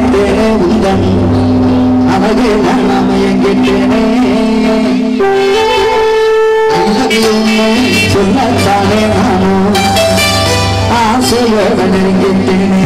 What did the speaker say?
கேட்டேனே உந்தன். அழகே நான் அமையங்கிட்டேனே அழகியுமே சொல்லத்தானே நானும் ஆசையோட நெருங்கிட்டேனே